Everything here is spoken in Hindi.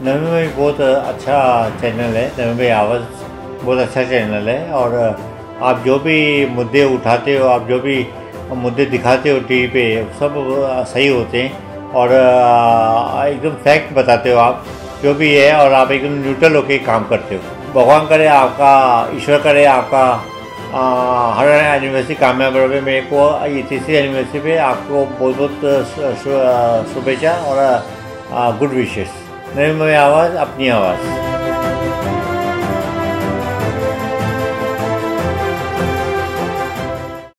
बहुत अच्छा चैनल है नवी भाई आवाज़ बहुत अच्छा चैनल है और आप जो भी मुद्दे उठाते हो आप जो भी मुद्दे दिखाते हो टीवी पे सब सही होते हैं और एकदम फैक्ट बताते हो आप जो भी है और आप एकदम न्यूट्रल होकर काम करते हो भगवान करे आपका ईश्वर करे आपका हर एनिवर्सरी कामयाब रहे मेरे को ये तीसरी एनिवर्सरी पे आपको बहुत बहुत शुभेच्छा और गुड विशेष नई आवाज़ अपनी आवाज़।